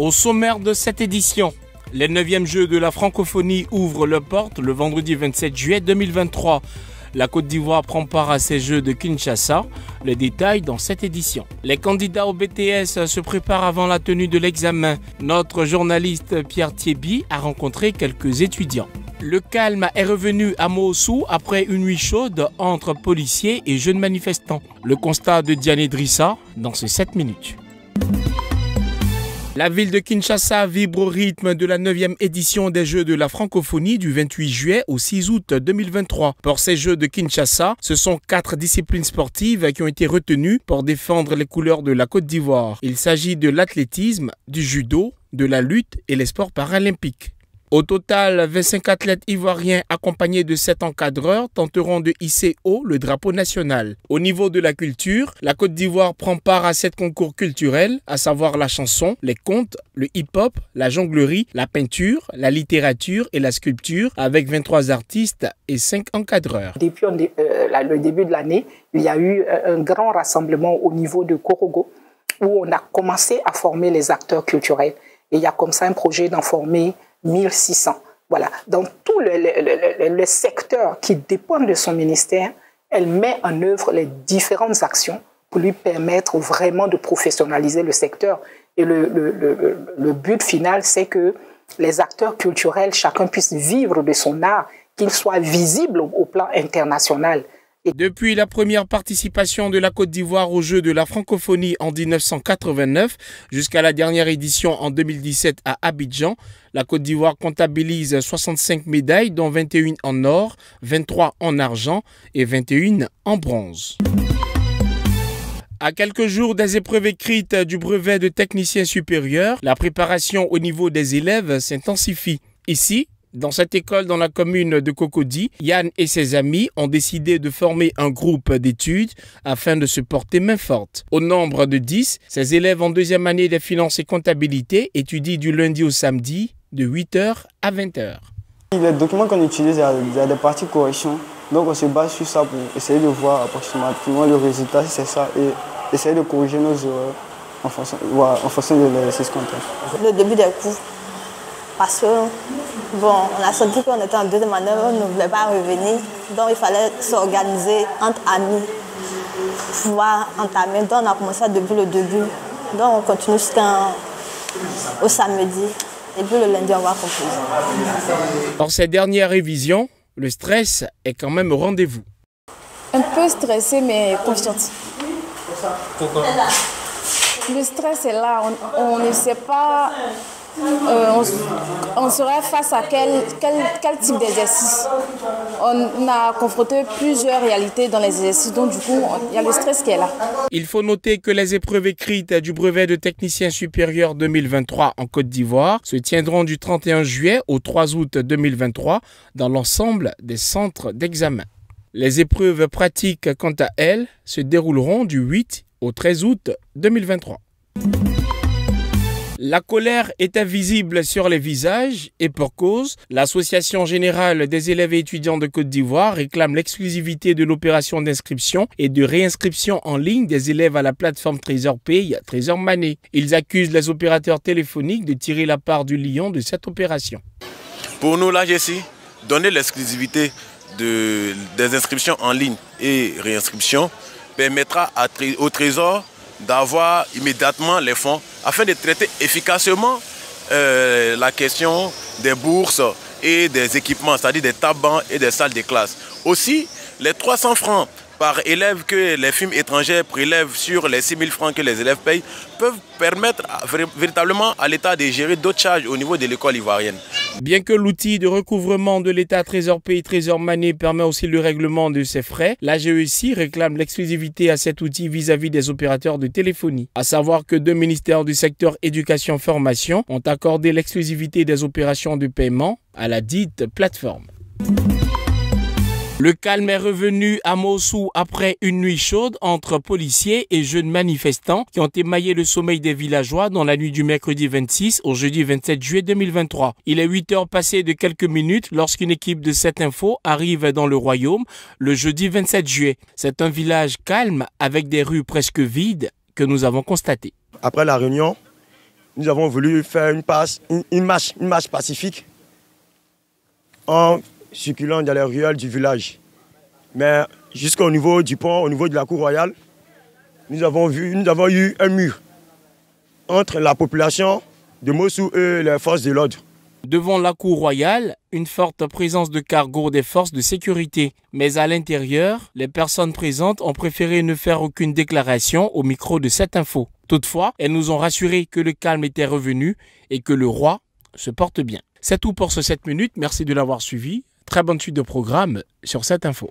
Au sommaire de cette édition, les 9e Jeux de la francophonie ouvrent leurs portes le vendredi 27 juillet 2023. La Côte d'Ivoire prend part à ces Jeux de Kinshasa. Les détails dans cette édition. Les candidats au BTS se préparent avant la tenue de l'examen. Notre journaliste Pierre Thiebi a rencontré quelques étudiants. Le calme est revenu à Mossou après une nuit chaude entre policiers et jeunes manifestants. Le constat de Diane Drissa dans ces 7 minutes. La ville de Kinshasa vibre au rythme de la 9e édition des Jeux de la francophonie du 28 juillet au 6 août 2023. Pour ces Jeux de Kinshasa, ce sont quatre disciplines sportives qui ont été retenues pour défendre les couleurs de la Côte d'Ivoire. Il s'agit de l'athlétisme, du judo, de la lutte et les sports paralympiques. Au total, 25 athlètes ivoiriens accompagnés de 7 encadreurs tenteront de hisser haut le drapeau national. Au niveau de la culture, la Côte d'Ivoire prend part à 7 concours culturels, à savoir la chanson, les contes, le hip-hop, la jonglerie, la peinture, la littérature et la sculpture, avec 23 artistes et 5 encadreurs. Depuis euh, le début de l'année, il y a eu euh, un grand rassemblement au niveau de Korogo, où on a commencé à former les acteurs culturels. Et il y a comme ça un projet d'en former 1600. Voilà. Dans tous les, secteurs qui dépendent de son ministère, elle met en œuvre les différentes actions pour lui permettre vraiment de professionnaliser le secteur. Et le, le but final, c'est que les acteurs culturels, chacun puisse vivre de son art, qu'il soit visible au plan international. Depuis la première participation de la Côte d'Ivoire aux Jeux de la francophonie en 1989 jusqu'à la dernière édition en 2017 à Abidjan, la Côte d'Ivoire comptabilise 65 médailles dont 21 en or, 23 en argent et 21 en bronze. À quelques jours des épreuves écrites du brevet de technicien supérieur, la préparation au niveau des élèves s'intensifie. Ici, dans cette école dans la commune de Cocody, Yann et ses amis ont décidé de former un groupe d'études afin de se porter main forte. Au nombre de 10, ces élèves en deuxième année des finances et comptabilité étudient du lundi au samedi de 8h à 20h. Les documents qu'on utilise, il y a des parties correction. Donc on se base sur ça pour essayer de voir approximativement le résultat, si c'est ça, et essayer de corriger nos erreurs en fonction, en fonction de l'exercice qu'on Le début des cours, parce que, bon, on a senti qu'on était en deuxième année, on ne voulait pas revenir. Donc, il fallait s'organiser entre amis pouvoir entamer. Donc, on a commencé depuis le début. Donc, on continue jusqu'au samedi. Et puis, le lundi, on va composer. Dans cette dernière révision, le stress est quand même au rendez-vous. Un peu stressé, mais confiante. Pourquoi? Le stress est là. on ne sait pas euh, on, serait face à quel, quel, type d'exercice? On a confronté plusieurs réalités dans les exercices, donc du coup, il y a le stress qui est là. Il faut noter que les épreuves écrites du brevet de technicien supérieur 2023 en Côte d'Ivoire se tiendront du 31 juillet au 3 août 2023 dans l'ensemble des centres d'examen. Les épreuves pratiques, quant à elles, se dérouleront du 8 au 13 août 2023. La colère était visible sur les visages et pour cause, l'Association générale des élèves et étudiants de Côte d'Ivoire réclame l'exclusivité de l'opération d'inscription et de réinscription en ligne des élèves à la plateforme Trésor Pay, Trésor Mané. Ils accusent les opérateurs téléphoniques de tirer la part du lion de cette opération. Pour nous, l'AGSI, donner l'exclusivité de, des inscriptions en ligne et réinscription permettra au Trésor d'avoir immédiatement les fonds afin de traiter efficacement euh, la question des bourses et des équipements, c'est-à-dire des tabans et des salles de classe. Aussi, les 300 francs par élève que les films étrangers prélèvent sur les 6 000 francs que les élèves payent peuvent permettre véritablement à l'État de gérer d'autres charges au niveau de l'école ivoirienne. Bien que l'outil de recouvrement de l'État Trésor Pays Trésor Mané permet aussi le règlement de ses frais, la GEC réclame l'exclusivité à cet outil vis-à-vis -vis des opérateurs de téléphonie. À savoir que deux ministères du secteur éducation-formation ont accordé l'exclusivité des opérations de paiement à la dite plateforme. Le calme est revenu à Mossou après une nuit chaude entre policiers et jeunes manifestants qui ont émaillé le sommeil des villageois dans la nuit du mercredi 26 au jeudi 27 juillet 2023. Il est 8 heures passées de quelques minutes lorsqu'une équipe de 7 infos arrive dans le royaume le jeudi 27 juillet. C'est un village calme avec des rues presque vides que nous avons constaté. Après la réunion, nous avons voulu faire une, passe, une, marche, une marche pacifique circulant dans les ruelles du village. Mais jusqu'au niveau du pont, au niveau de la cour royale, nous avons, vu, nous avons eu un mur entre la population de Mossou et les forces de l'ordre. Devant la cour royale, une forte présence de cargo des forces de sécurité. Mais à l'intérieur, les personnes présentes ont préféré ne faire aucune déclaration au micro de cette info. Toutefois, elles nous ont rassuré que le calme était revenu et que le roi se porte bien. C'est tout pour ce 7 minutes. Merci de l'avoir suivi. Très bonne suite de programme sur cette info.